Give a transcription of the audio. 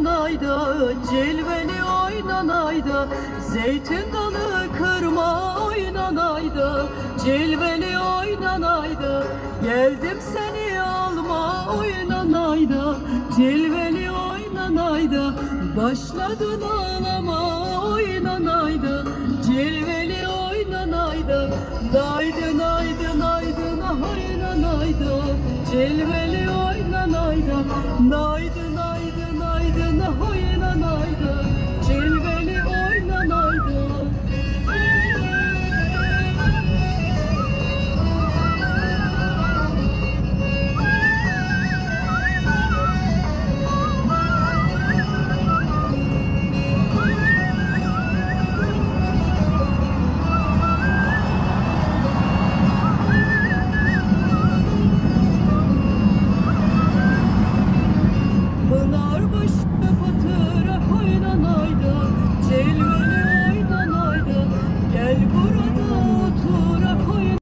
oynanayda Cilveli oynanayda Zeytin dalı kırma oynanayda Cilveli oynanayda Geldim seni alma oynanayda Cilveli oynanayda Başladın ağlama oynanayda Cilveli oynanayda Naydın aydın aydın oynanayda Cilveli oynanayda Naydın Sarmış ve fatura oynan